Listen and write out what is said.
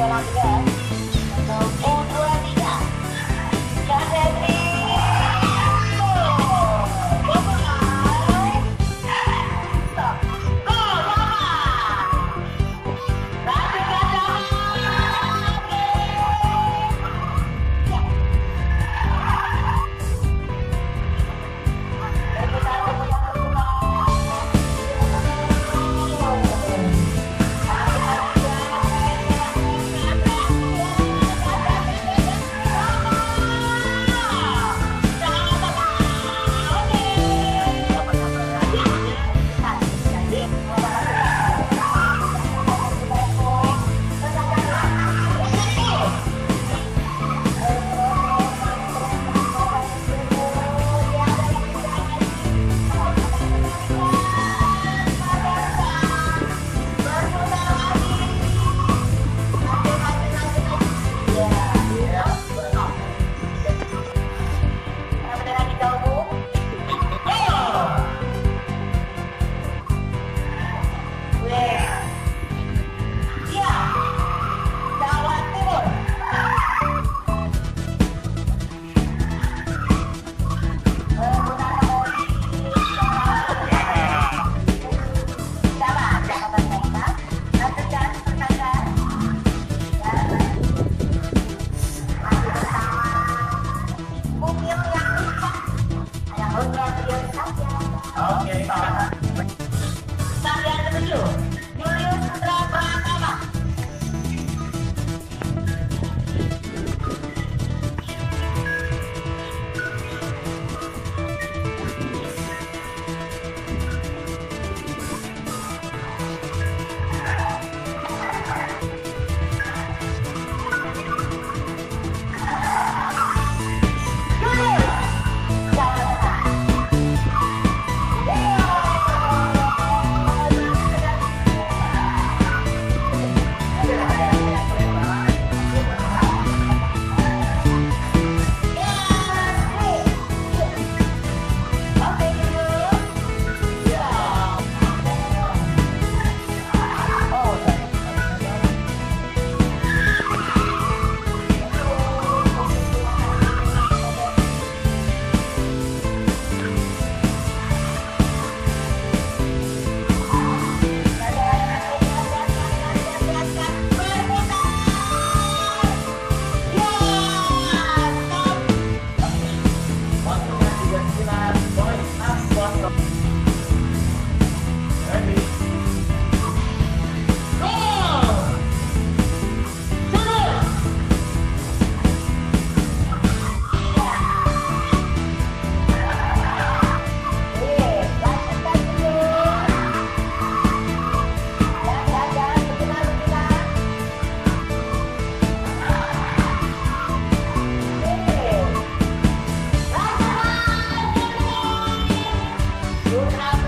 get under there. So, Ok, tao. Sampai jumpa. Bye.